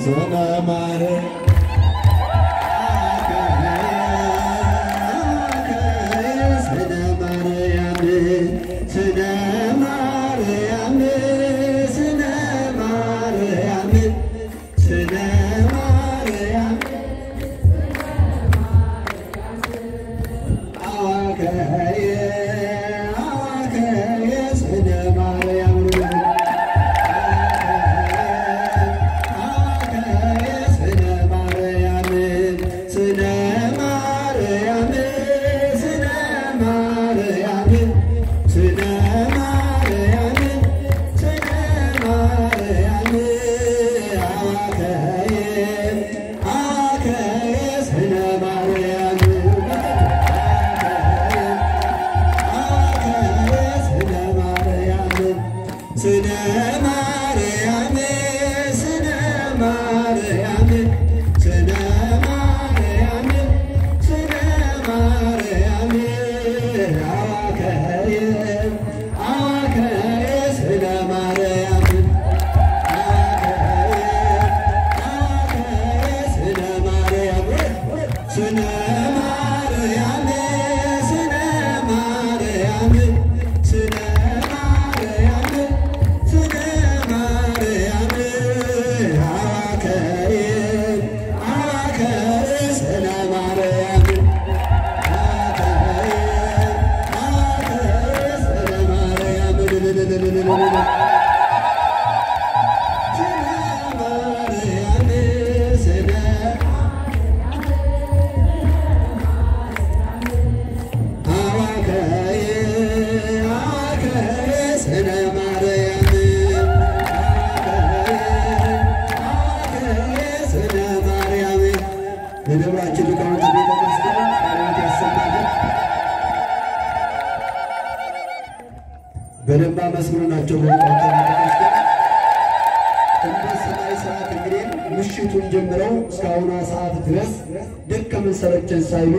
Sazana Mare. ராக ጆሮ ሰማይ ሰዓት እንግዲህ ምሽቱን ጀምረው እስካሁኗ ሰዓት ድረስ ደከመን ሰለቸን ሳይሉ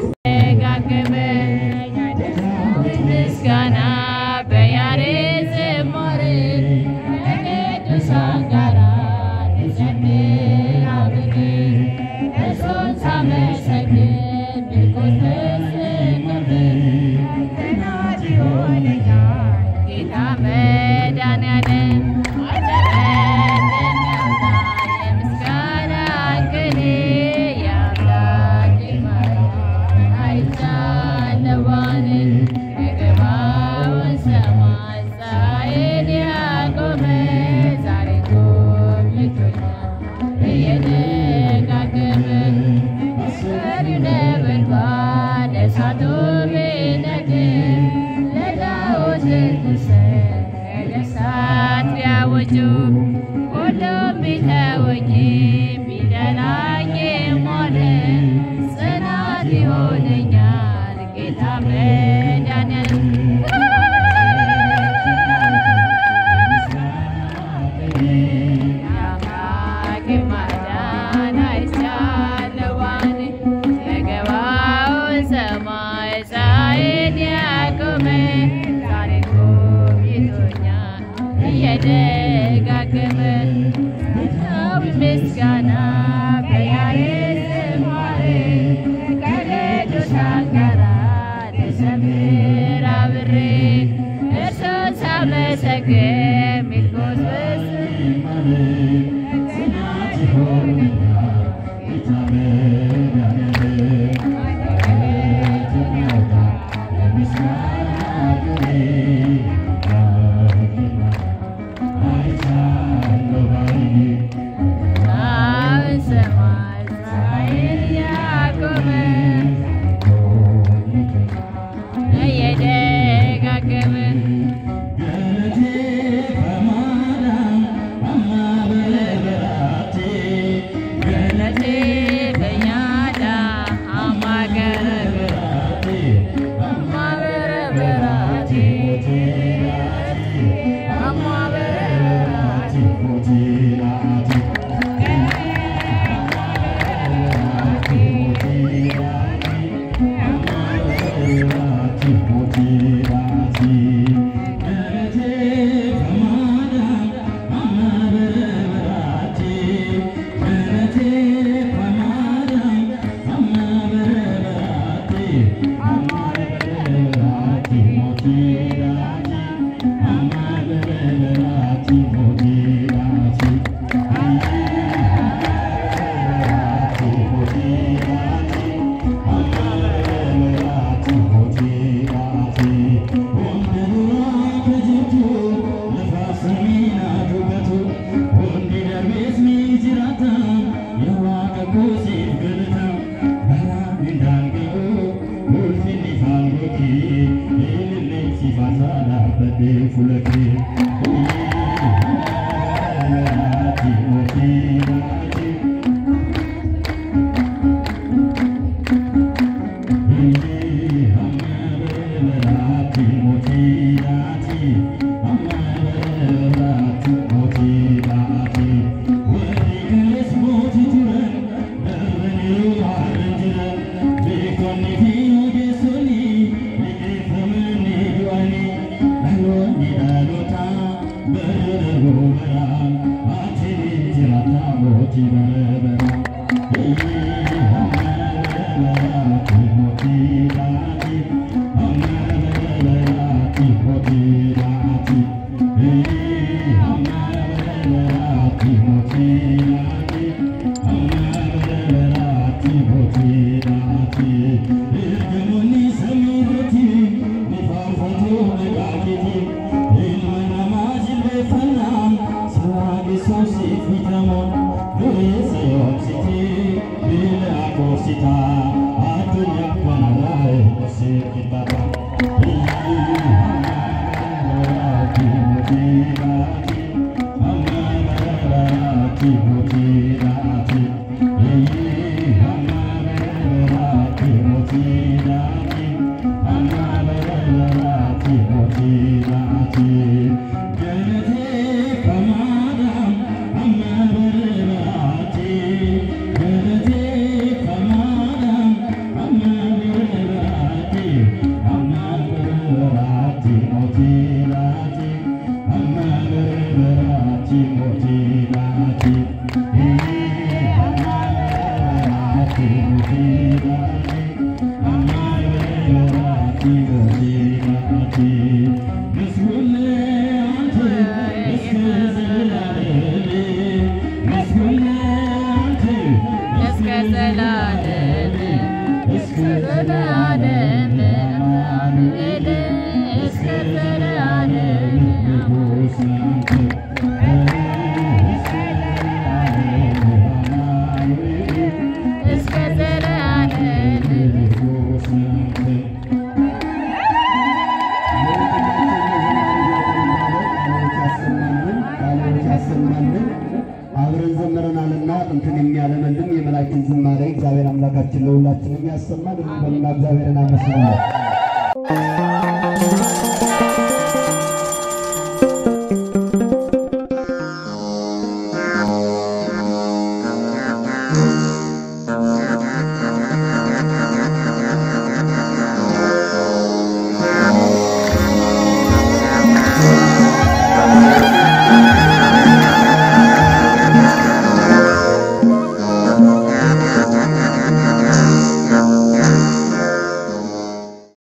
ያድነኛል ጌታ መድኃኒዓለም የደጋገመ ሰው ምስጋና فانا احبتي فلكي Amen. አምላካችን ለሁላችንም ያሰማል። በምና እግዚአብሔርን አመስግናለን።